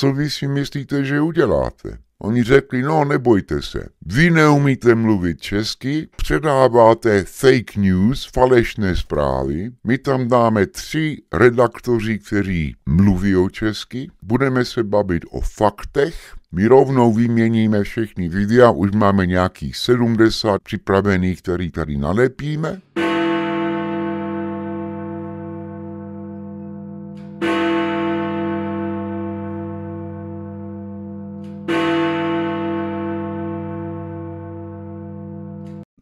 co vy si myslíte, že uděláte? Oni řekli, no nebojte se, vy neumíte mluvit česky, předáváte fake news, falešné zprávy, my tam dáme tři redaktoři, kteří mluví o česky, budeme se bavit o faktech, my rovnou vyměníme všechny videa, už máme nějakých 70 připravených, který tady nalepíme.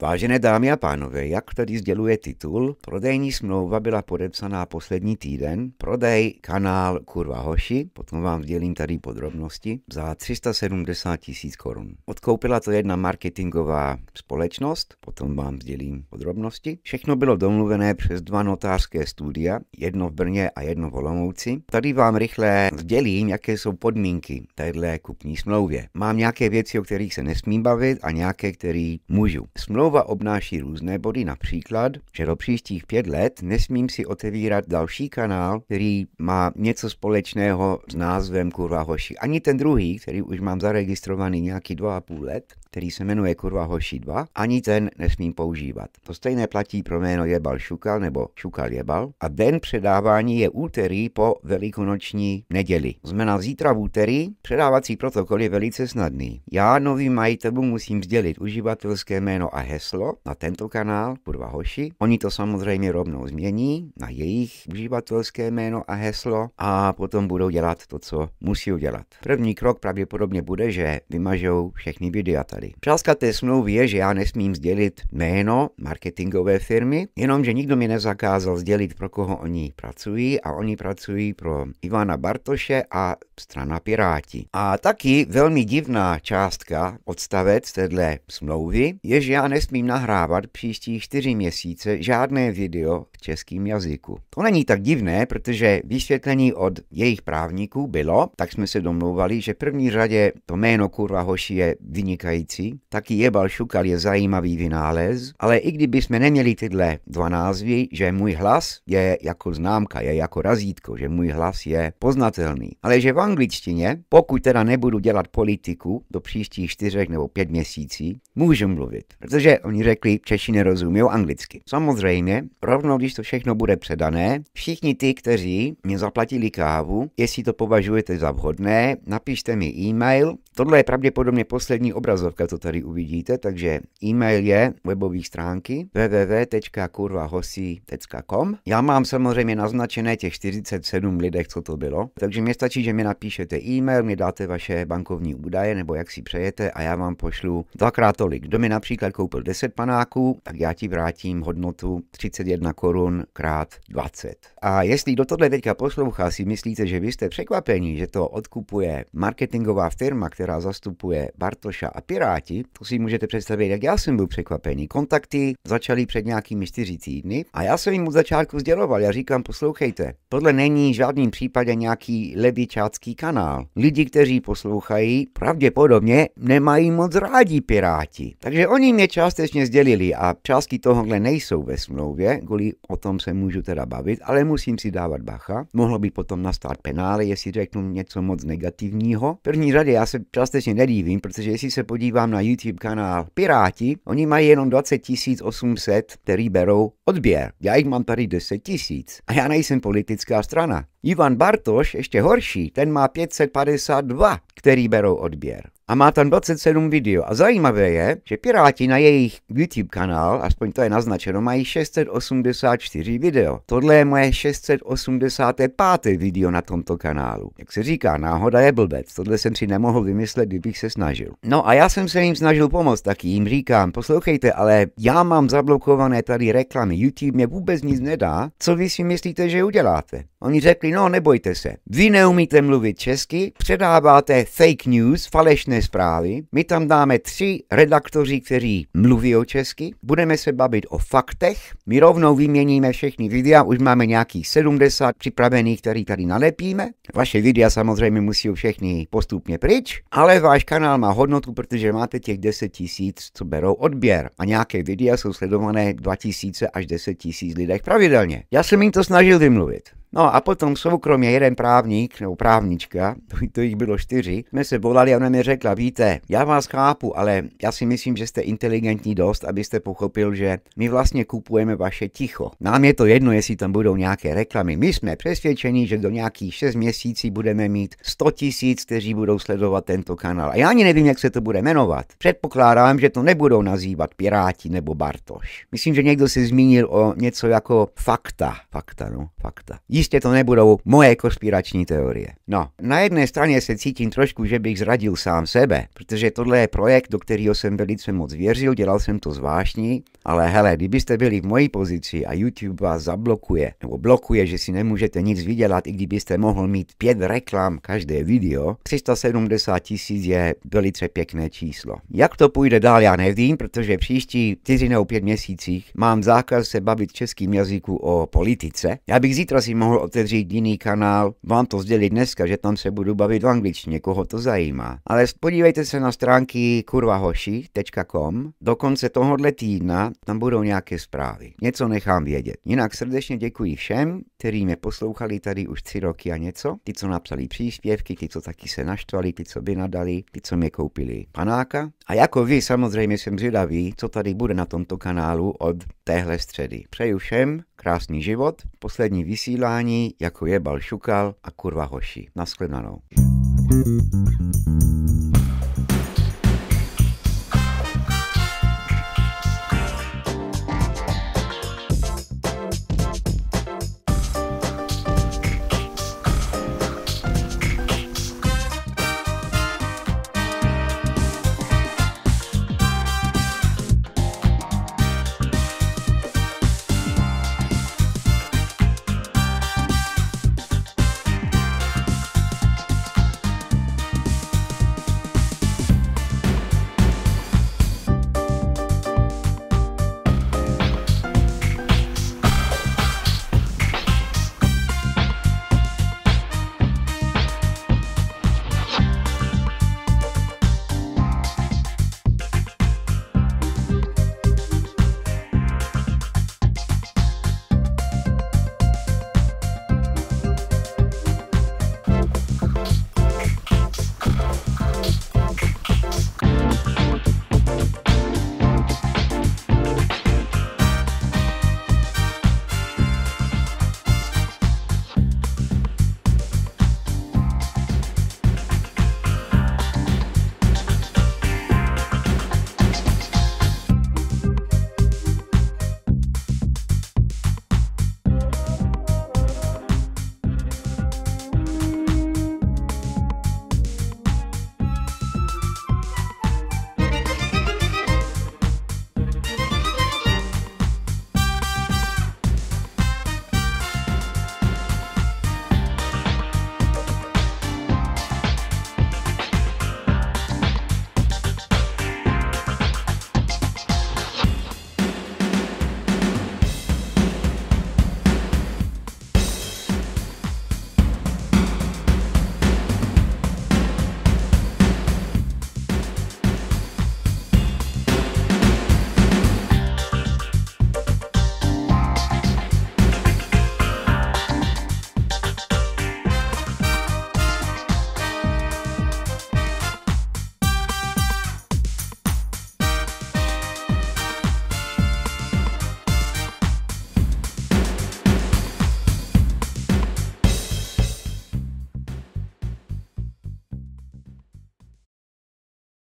Vážené dámy a pánové, jak tady sděluje titul, prodejní smlouva byla podepsaná poslední týden, prodej kanál Kurva Hoši, potom vám sdělím tady podrobnosti, za 370 tisíc korun. Odkoupila to jedna marketingová společnost, potom vám sdělím podrobnosti. Všechno bylo domluvené přes dva notářské studia, jedno v Brně a jedno v Olomouci. Tady vám rychle sdělím, jaké jsou podmínky téhle kupní smlouvě. Mám nějaké věci, o kterých se nesmím bavit a nějaké, které můžu. Smlouva Smlouva obnáší různé body, například, že do příštích pět let nesmím si otevírat další kanál, který má něco společného s názvem Kurva Hoši. Ani ten druhý, který už mám zaregistrovaný nějaký dva a půl let, který se jmenuje Kurva Hoši 2, ani ten nesmím používat. To stejné platí pro jméno Jebal Šukal nebo Šukal Jebal a den předávání je úterý po velikonoční neděli. Znamená zítra v úterý, předávací protokol je velice snadný. Já novým majitelům musím sdělit uživatelské jméno a heslo na tento kanál Kurva Hoši. Oni to samozřejmě rovnou změní na jejich uživatelské jméno a heslo a potom budou dělat to, co musí udělat. První krok pravděpodobně bude, že vymažou všechny videa tady. Částka té smlouvy je, že já nesmím sdělit jméno marketingové firmy, jenomže nikdo mi nezakázal sdělit, pro koho oni pracují a oni pracují pro Ivana Bartoše a strana Piráti. A taky velmi divná částka, odstavec téhle smlouvy, je, že já nesmím nahrávat příští čtyři měsíce žádné video v českém jazyku. To není tak divné, protože vysvětlení od jejich právníků bylo, tak jsme se domlouvali, že v první řadě to jméno kurva hoši je vynikající vynikající, taky Jebal Šukal je zajímavý vynález, ale i kdyby jsme neměli tyhle dva názvy, že můj hlas je jako známka, je jako razítko, že můj hlas je poznatelný. Ale že v angličtině, pokud teda nebudu dělat politiku do příštích čtyřech nebo pět měsící, můžu mluvit. Protože oni řekli, Češi nerozumí anglicky. Samozřejmě, rovnou když to všechno bude předané, všichni ty, kteří mě zaplatili kávu, jestli to považujete za vhodné, napište mi e-mail. Tohle je pravděpodobně poslední obrazovka obrazovka to tady uvidíte, takže e-mail je webové stránky www.kurvahosi.com. Já mám samozřejmě naznačené těch 47 lidech, co to bylo, takže mě stačí, že mi napíšete e-mail, mi dáte vaše bankovní údaje nebo jak si přejete a já vám pošlu dvakrát tolik. Kdo mi například koupil 10 panáků, tak já ti vrátím hodnotu 31 korun krát 20. A jestli do tohle teďka poslouchá, si myslíte, že vy jste překvapení, že to odkupuje marketingová firma, která zastupuje Bartoša a Pirát, Piráti, to si můžete představit, jak já jsem byl překvapený. Kontakty začaly před nějakými čtyři týdny a já jsem jim od začátku sděloval. Já říkám, poslouchejte, tohle není v žádným případě nějaký levičácký kanál. Lidi, kteří poslouchají, pravděpodobně nemají moc rádi Piráti. Takže oni mě částečně sdělili a částky tohohle nejsou ve smlouvě, kvůli o tom se můžu teda bavit, ale musím si dávat bacha. Mohlo by potom nastat penále, jestli řeknu něco moc negativního. V první řadě já se částečně nedívím, protože jestli se podívám dívám na YouTube kanál Piráti, oni mají jenom 20 800, který berou odběr. Já jich mám tady 10 tisíc. A já nejsem politická strana. Ivan Bartoš, ještě horší, ten má 552, který berou odběr a má tam 27 video. A zajímavé je, že Piráti na jejich YouTube kanál, aspoň to je naznačeno, mají 684 video. Tohle je moje 685. video na tomto kanálu. Jak se říká, náhoda je blbec. Tohle jsem si nemohl vymyslet, kdybych se snažil. No a já jsem se jim snažil pomoct taky. Jim říkám, poslouchejte, ale já mám zablokované tady reklamy. YouTube mě vůbec nic nedá. Co vy si myslíte, že uděláte? Oni řekli, no nebojte se. Vy neumíte mluvit česky, předáváte fake news, falešné špatné zprávy. My tam dáme tři redaktoři, kteří mluví o česky. Budeme se bavit o faktech. My rovnou vyměníme všechny videa. Už máme nějakých 70 připravených, který tady nalepíme. Vaše videa samozřejmě musí všechny postupně pryč, ale váš kanál má hodnotu, protože máte těch 10 tisíc, co berou odběr. A nějaké videa jsou sledované 2000 až 10 tisíc lidech pravidelně. Já jsem jim to snažil vymluvit. No a potom soukromě jeden právník, nebo právnička, to, jich bylo čtyři, jsme se volali a ona mi řekla, víte, já vás chápu, ale já si myslím, že jste inteligentní dost, abyste pochopil, že my vlastně kupujeme vaše ticho. Nám je to jedno, jestli tam budou nějaké reklamy. My jsme přesvědčeni, že do nějakých 6 měsící budeme mít 100 tisíc, kteří budou sledovat tento kanál. A já ani nevím, jak se to bude jmenovat. Předpokládám, že to nebudou nazývat Piráti nebo Bartoš. Myslím, že někdo si zmínil o něco jako fakta. Fakta, no, fakta. Jistě to nebudou moje konspirační teorie. No, na jedné straně se cítím trošku, že bych zradil sám sebe, protože tohle je projekt, do kterého jsem velice moc věřil, dělal jsem to zvláštní, ale hele, kdybyste byli v mojí pozici a YouTube vás zablokuje, nebo blokuje, že si nemůžete nic vydělat, i kdybyste mohl mít pět reklam každé video, 370 tisíc je velice pěkné číslo. Jak to půjde dál, já nevím, protože příští 4 nebo 5 měsících mám zákaz se bavit českým jazyku o politice. Já bych zítra si mohl otevřít jiný kanál, vám to sdělit dneska, že tam se budu bavit v angličtině, koho to zajímá. Ale podívejte se na stránky kurvahoši.com, do konce tohohle týdna tam budou nějaké zprávy. Něco nechám vědět. Jinak srdečně děkuji všem, kteří mě poslouchali tady už tři roky a něco. Ty, co napsali příspěvky, ty, co taky se naštvali, ty, co by nadali, ty, co mě koupili panáka. A jako vy samozřejmě jsem zvědavý, co tady bude na tomto kanálu od téhle středy. Přeju všem krásný život, poslední vysílání, jako je Balšukal a kurva hoši. Naschledanou. thank you